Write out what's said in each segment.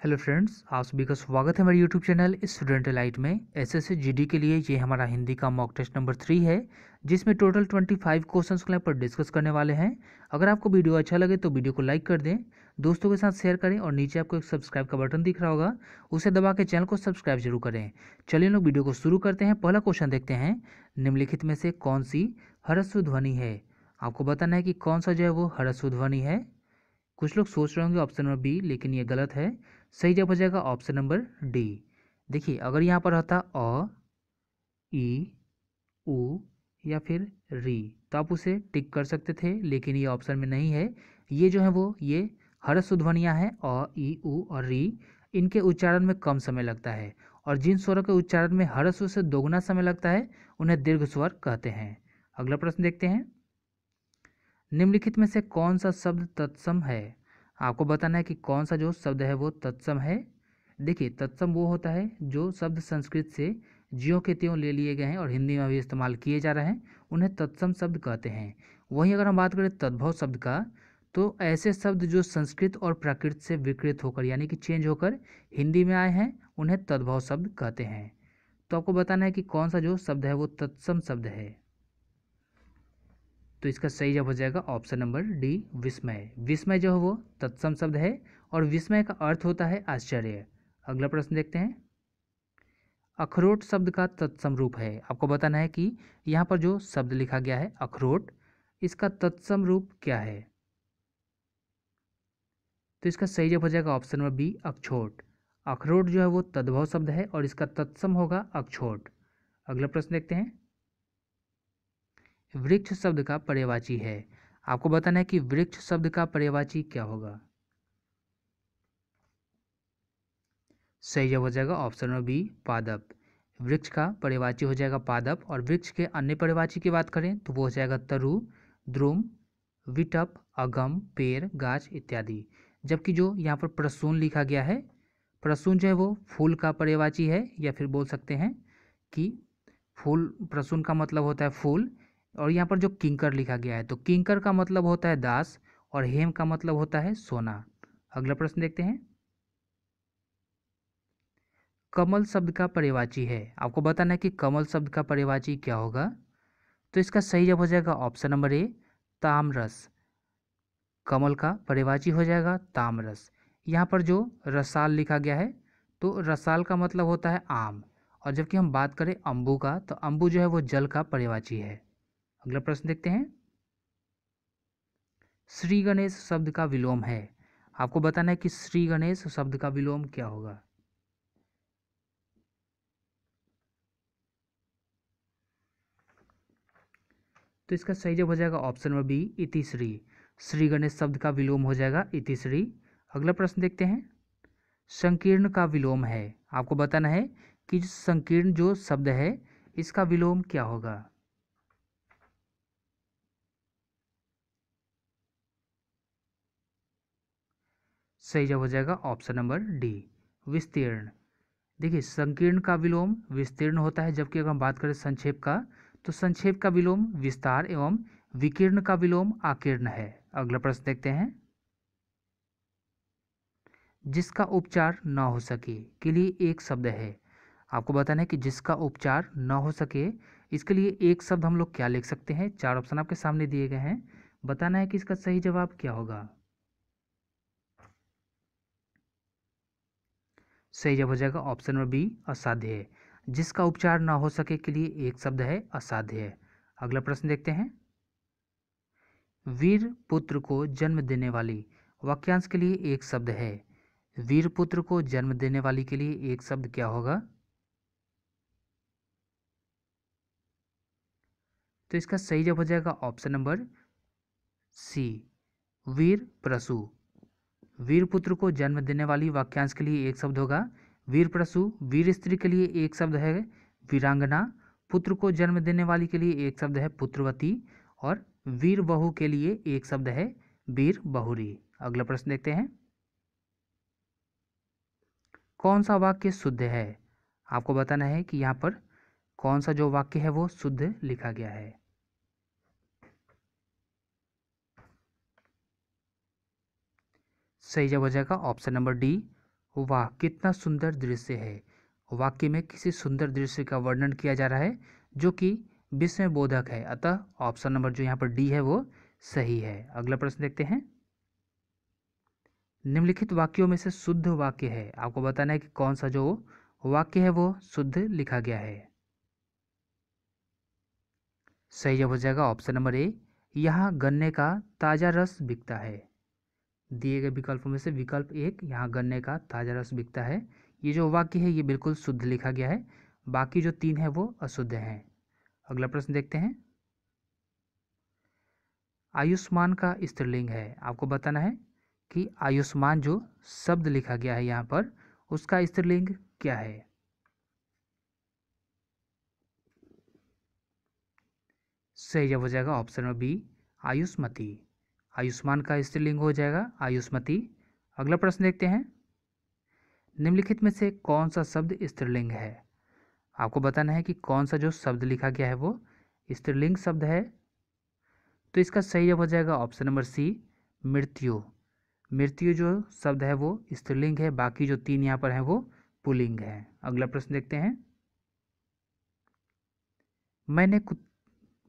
Hello friends आप सभी का स्वागत है हमारे यूट्यूब चैनल स्टूडेंट लाइट में। एस एस जी के लिए ये हमारा हिंदी का मॉक टेस्ट नंबर थ्री है, जिसमें टोटल ट्वेंटी फाइव क्वेश्चन को यहाँ पर डिस्कस करने वाले हैं। अगर आपको वीडियो अच्छा लगे तो वीडियो को लाइक कर दें, दोस्तों के साथ शेयर करें और नीचे आपको एक सब्सक्राइब का बटन दिख रहा होगा, उसे दबा के चैनल को सब्सक्राइब ज़रूर करें। चलिए लोग वीडियो को शुरू करते हैं, पहला क्वेश्चन देखते हैं। निम्नलिखित में से कौन सी हरस्व ध्वनि है? आपको बताना है कि कौन सा जो है वो हरस्व ध्वनि है। कुछ लोग सोच रहे होंगे ऑप्शन नंबर बी लेकिन ये गलत है। सही जवाब हो जाएगा ऑप्शन नंबर डी। देखिए, अगर यहाँ पर रहता अ, ई, उ या फिर री तो आप उसे टिक कर सकते थे, लेकिन ये ऑप्शन में नहीं है। ये जो है वो, ये हरस्व ध्वनियाँ हैं, अ, ई, उ और री। इनके उच्चारण में कम समय लगता है और जिन स्वरों के उच्चारण में हरस्व से दोगुना समय लगता है, उन्हें दीर्घ स्वर कहते हैं। अगला प्रश्न देखते हैं। निम्नलिखित में से कौन सा शब्द तत्सम है? आपको बताना है कि कौन सा जो शब्द है वो तत्सम है। देखिए, तत्सम वो होता है जो शब्द संस्कृत से जियो के त्यों ले लिए गए हैं और हिंदी में भी इस्तेमाल किए जा रहे हैं, उन्हें तत्सम शब्द कहते हैं। वहीं अगर हम बात करें तद्भव शब्द का तो ऐसे शब्द जो संस्कृत और प्राकृत से विकृत होकर, यानी कि चेंज होकर हिंदी में आए हैं, उन्हें तद्भव शब्द कहते हैं। तो आपको बताना है कि कौन सा जो शब्द है वो तत्सम शब्द है। तो इसका सही जवाब हो जाएगा ऑप्शन नंबर डी, विस्मय। विस्मय जो है वो तत्सम शब्द है और विस्मय का अर्थ होता है आश्चर्य। अगला प्रश्न देखते हैं। अखरोट शब्द का तत्सम रूप है। आपको बताना है कि यहाँ पर जो शब्द लिखा गया है, अखरोट, इसका तत्सम रूप क्या है? तो इसका सही जवाब हो जाएगा ऑप्शन नंबर बी अक्षोट अखरोट जो है वो तद्भव शब्द है और इसका तत्सम होगा अक्षोट। अगला प्रश्न देखते हैं। वृक्ष शब्द का पर्यावाची है। आपको बताना है कि वृक्ष शब्द का पर्यावाची क्या होगा? सही जवाब हो जाएगा ऑप्शन नंबर बी, पादप। वृक्ष का पर्यावाची हो जाएगा पादप और वृक्ष के अन्य पर्यावाची की बात करें तो वो हो जाएगा तरु, द्रुम, विटप, अगम पेड़ गाछ इत्यादि। जबकि जो यहाँ पर प्रसून लिखा गया है, प्रसून जो है वो फूल का पर्यावाची है या फिर बोल सकते हैं कि फूल, प्रसून का मतलब होता है फूल। और यहाँ पर जो किंकर लिखा गया है तो किंकर का मतलब होता है दास और हेम का मतलब होता है सोना। अगला प्रश्न देखते हैं। कमल शब्द का परिवाची है। आपको बताना है कि कमल शब्द का परिवाची क्या होगा? तो इसका सही जवाब हो जाएगा ऑप्शन नंबर ए, तामरस। कमल का परिवाची हो जाएगा तामरस। यहाँ पर जो रसाल लिखा गया है तो रसाल का मतलब होता है आम। और जबकि हम बात करें अम्बू का तो अम्बू जो है वो जल का परिवाची है। अगला प्रश्न देखते हैं। श्री गणेश शब्द का विलोम है। आपको बताना है कि श्री गणेश शब्द का विलोम क्या होगा? तो इसका सही जवाब हो जाएगा ऑप्शन नंबर बी, इतिश्री। श्री गणेश शब्द का विलोम हो जाएगा इतिश्री। अगला प्रश्न देखते हैं। संकीर्ण का विलोम है। आपको बताना है कि संकीर्ण जो शब्द है, इसका विलोम क्या होगा? सही जवाब हो जाएगा ऑप्शन नंबर डी, विस्तीर्ण। देखिए, संकीर्ण का विलोम विस्तीर्ण होता है, जबकि अगर हम बात करें संक्षेप का तो संक्षेप का विलोम विस्तार एवं विकीर्ण का विलोम आकीर्ण है। अगला प्रश्न देखते हैं। जिसका उपचार न हो सके, के लिए एक शब्द है। आपको बताना है कि जिसका उपचार न हो सके, इसके लिए एक शब्द हम लोग क्या लिख सकते हैं? चार ऑप्शन आपके सामने दिए गए हैं। बताना है कि इसका सही जवाब क्या होगा। सही जवाब हो जाएगा ऑप्शन नंबर बी, असाध्य। जिसका उपचार ना हो सके के लिए एक शब्द है असाध्य। अगला प्रश्न देखते हैं। वीर पुत्र को जन्म देने वाली वाक्यांश के लिए एक शब्द है। वीर पुत्र को जन्म देने वाली के लिए एक शब्द क्या होगा? तो इसका सही जवाब हो जाएगा ऑप्शन नंबर सी, वीर प्रसु वीर पुत्र को जन्म देने वाली वाक्यांश के लिए एक शब्द होगा। वीर प्रसु वीर स्त्री के लिए एक शब्द है। वीरांगना, पुत्र को जन्म देने वाली के लिए एक शब्द है। पुत्रवती और वीर बहू के लिए एक शब्द है। वीर बहुरी। अगला प्रश्न देखते हैं। कौन सा वाक्य शुद्ध है? आपको बताना है कि यहाँ पर कौन सा जो वाक्य है वो शुद्ध लिखा गया है। सही जवाब हो जाएगा ऑप्शन नंबर डी। वाह, कितना सुंदर दृश्य है। वाक्य में किसी सुंदर दृश्य का वर्णन किया जा रहा है, जो कि विस्मय बोधक है। अतः ऑप्शन नंबर जो यहाँ पर डी है, वो सही है। अगला प्रश्न देखते हैं। निम्नलिखित वाक्यों में से शुद्ध वाक्य है। आपको बताना है कि कौन सा जो वाक्य है, वो शुद्ध लिखा गया है। सही जवाब हो जाएगा ऑप्शन नंबर ए। यहाँ गन्ने का ताज़ा रस बिकता है। दिए गए विकल्पों में से विकल्प एक यहाँ गन्ने का ताज़ा रस बिकता है। ये जो वाक्य है, ये बिल्कुल शुद्ध लिखा गया है। बाकी जो तीन है, वो अशुद्ध हैं। अगला प्रश्न देखते हैं। आयुष्मान का स्त्रीलिंग है। आपको बताना है कि आयुष्मान जो शब्द लिखा गया है यहाँ पर, उसका स्त्रीलिंग क्या है? सही जवाब हो जाएगा ऑप्शन नंबर बी, आयुष्मती। आयुष्मान का स्त्रीलिंग हो जाएगा, आयुष्मती। अगला प्रश्न देखते हैं। निम्नलिखित में से कौन सा शब्द स्त्रीलिंग है? आपको बताना है कि कौन सा जो शब्द लिखा गया है वो स्त्रीलिंग शब्द है। तो इसका सही जवाब हो जाएगा ऑप्शन नंबर सी, मृत्यु। मृत्यु जो शब्द है वो स्त्रीलिंग है, बाकी जो तीन यहाँ पर हैं वो पुलिंग है। अगला प्रश्न देखते हैं। मैंने कुत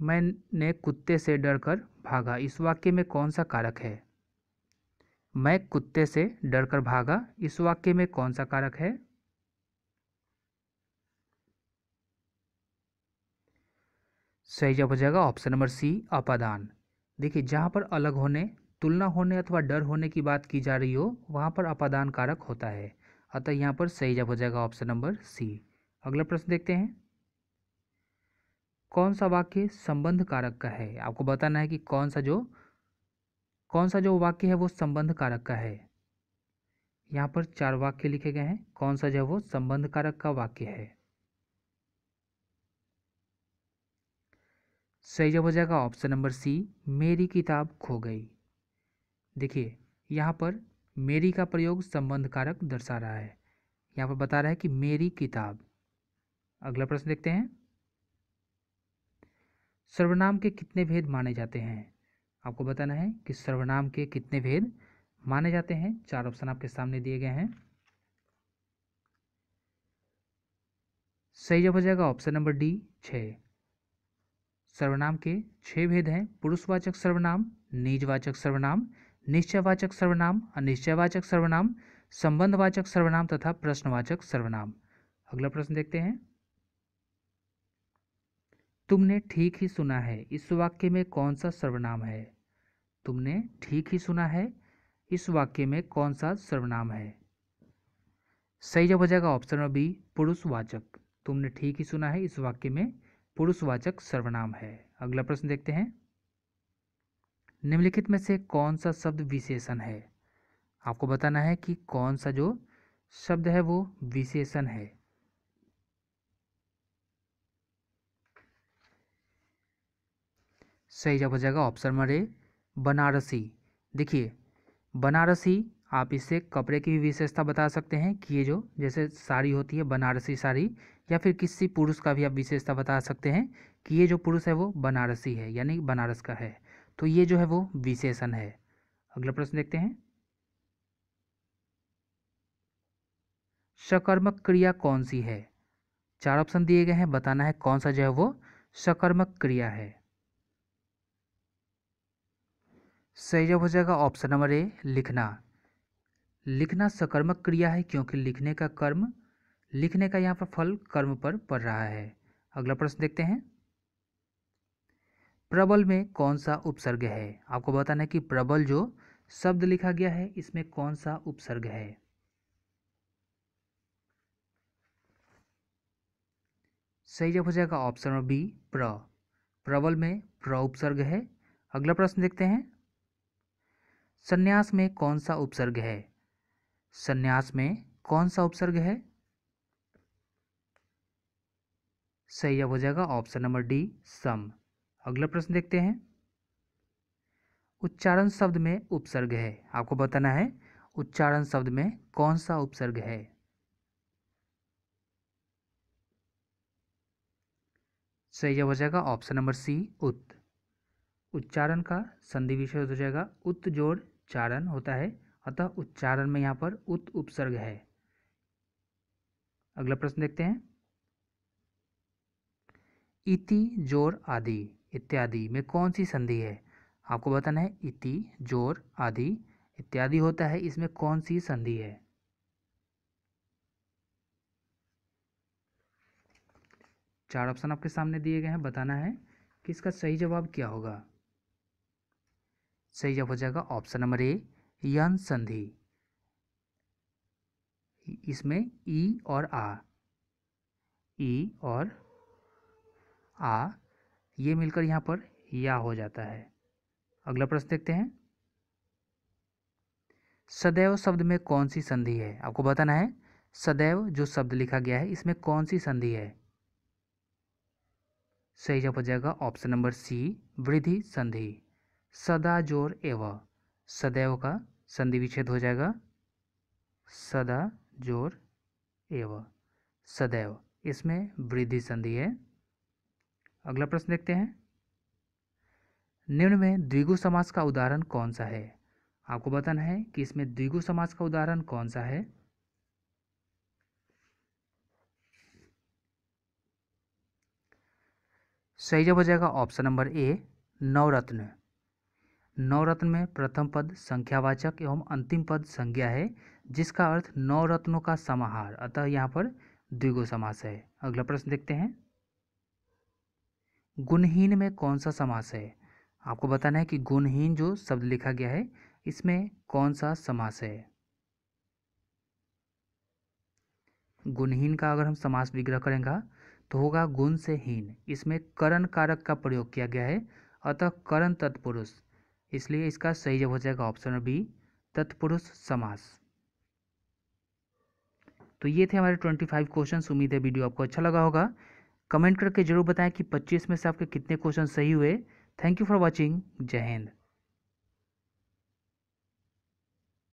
मैंने कुत्ते से डरकर भागा। इस वाक्य में कौन सा कारक है? मैं कुत्ते से डरकर भागा। इस वाक्य में कौन सा कारक है? सही जवाब हो जाएगा ऑप्शन नंबर सी, अपादान। देखिए, जहाँ पर अलग होने, तुलना होने अथवा डर होने की बात की जा रही हो, वहाँ पर अपादान कारक होता है। अतः यहाँ पर सही जवाब हो जाएगा ऑप्शन नंबर सी। अगला प्रश्न देखते हैं। कौन सा वाक्य संबंध कारक का है? आपको बताना है कि कौन सा जो कौन सा जो वाक्य है वो संबंध कारक का है। यहाँ पर चार वाक्य लिखे गए हैं। कौन सा जो है वो संबंध कारक का वाक्य है। सही जवाब हो जाएगा ऑप्शन नंबर सी, मेरी किताब खो गई। देखिए, यहाँ पर मेरी का प्रयोग संबंध कारक दर्शा रहा है। यहाँ पर बता रहा है कि मेरी किताब। अगला प्रश्न देखते हैं। सर्वनाम के कितने भेद माने जाते हैं? आपको बताना है कि सर्वनाम के कितने भेद माने जाते हैं? चार ऑप्शन आपके सामने दिए गए हैं। सही जवाब हो जाएगा ऑप्शन नंबर डी, छः। सर्वनाम के छह भेद हैं। पुरुषवाचक सर्वनाम, निजवाचक सर्वनाम, निश्चयवाचक सर्वनाम, अनिश्चयवाचक सर्वनाम, संबंधवाचक सर्वनाम तथा प्रश्नवाचक सर्वनाम। अगला प्रश्न देखते हैं। तुमने ठीक ही सुना है, इस वाक्य में कौन सा सर्वनाम है? तुमने ठीक ही सुना है, इस वाक्य में कौन सा सर्वनाम है? सही जवाब हो जाएगा ऑप्शन नंबर बी, पुरुषवाचक। तुमने ठीक ही सुना है, इस वाक्य में पुरुषवाचक सर्वनाम है। अगला प्रश्न देखते हैं। निम्नलिखित में से कौन सा शब्द विशेषण है? आपको बताना है कि कौन सा जो शब्द है वो विशेषण है। सही जवाब हो जाएगा ऑप्शन नंबर ए बनारसी। देखिए, बनारसी आप इससे कपड़े की भी विशेषता बता सकते हैं कि ये जो जैसे साड़ी होती है, बनारसी साड़ी, या फिर किसी पुरुष का भी आप विशेषता बता सकते हैं कि ये जो पुरुष है वो बनारसी है, यानी बनारस का है। तो ये जो है वो विशेषण है। अगला प्रश्न देखते हैं। सकर्मक क्रिया कौन सी है? चार ऑप्शन दिए गए हैं, बताना है कौन सा जो है वो सकर्मक क्रिया है। सही जवाब हो जाएगा ऑप्शन नंबर ए, लिखना। लिखना सकर्मक क्रिया है क्योंकि लिखने का कर्म, लिखने का यहाँ पर फल कर्म पर पड़ रहा है। अगला प्रश्न देखते हैं। प्रबल में कौन सा उपसर्ग है? आपको बताना है कि प्रबल जो शब्द लिखा गया है, इसमें कौन सा उपसर्ग है? सही जवाब हो जाएगा ऑप्शन नंबर बी, प्र। प्रबल में प्र उपसर्ग है। अगला प्रश्न देखते हैं। संन्यास में कौन सा उपसर्ग है? संन्यास में कौन सा उपसर्ग है? सही हो जाएगा ऑप्शन नंबर डी, सम। अगला प्रश्न देखते हैं। उच्चारण शब्द में उपसर्ग है। आपको बताना है, उच्चारण शब्द में कौन सा उपसर्ग है? सही हो जाएगा ऑप्शन नंबर सी, उत। उच्चारण का संधि विषय हो जाएगा, उत जोड़ चारण होता है। अतः उच्चारण में यहाँ पर उत उपसर्ग है। अगला प्रश्न देखते हैं। इति, ज़ोर, आदि इत्यादि में कौन सी संधि है? आपको बताना है, इति, ज़ोर, आदि इत्यादि होता है। इसमें कौन सी संधि है? चार ऑप्शन आपके सामने दिए गए हैं। बताना है कि इसका सही जवाब क्या होगा? सही जवाब हो जाएगा ऑप्शन नंबर ए, यन संधि। इसमें ई और आ। ई और आ, ये मिलकर यहाँ पर या हो जाता है। अगला प्रश्न देखते हैं। सदैव शब्द में कौन सी संधि है? आपको बताना है, सदैव जो शब्द लिखा गया है, इसमें कौन सी संधि है? सही जवाब हो जाएगा ऑप्शन नंबर सी, वृद्धि संधि। सदा ज़ोर एव सदैव का संधि विच्छेद हो जाएगा। सदा ज़ोर एव सदैव। इसमें वृद्धि संधि है। अगला प्रश्न देखते हैं। निम्न में द्विगु समास का उदाहरण कौन सा है? आपको बताना है कि इसमें द्विगु समास का उदाहरण कौन सा है। सही जवाब हो जाएगा ऑप्शन नंबर ए, नवरत्न। नवरत्न में प्रथम पद संख्यावाचक एवं अंतिम पद संज्ञा है, जिसका अर्थ नवरत्नों का समाहार। अतः यहाँ पर द्विगो समास है। अगला प्रश्न देखते हैं। गुणहीन में कौन सा समास है? आपको बताना है कि गुणहीन जो शब्द लिखा गया है, इसमें कौन सा समास है? गुणहीन का अगर हम समास विग्रह करेंगे तो होगा गुण से हीन। इसमें करण कारक का प्रयोग किया गया है, अतः करण तत्पुरुष। इसलिए इसका सही जवाब हो जाएगा ऑप्शन बी तत्पुरुष समास। तो ये थे हमारे ट्वेंटी फाइव क्वेश्चन उम्मीद है वीडियो आपको अच्छा लगा होगा। कमेंट करके ज़रूर बताएँ कि पच्चीस में से आपके कितने क्वेश्चन सही हुए। थैंक यू फॉर वॉचिंग जय हिंद।